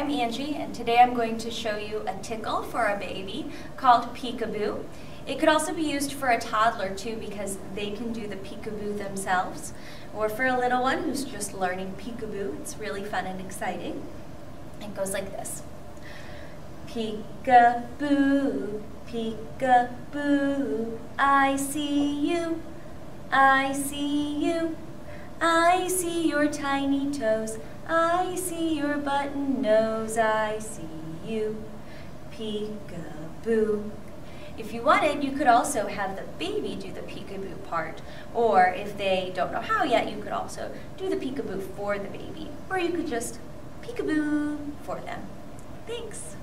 I'm Angie and today I'm going to show you a tickle for a baby called peekaboo. It could also be used for a toddler too because they can do the peekaboo themselves or for a little one who's just learning peekaboo. It's really fun and exciting. It goes like this. Peekaboo, peekaboo, I see you, I see you. I see your tiny toes, I see your button nose, I see you, peekaboo. If you wanted, you could also have the baby do the peekaboo part, or if they don't know how yet, you could also do the peekaboo for the baby, or you could just peekaboo for them. Thanks.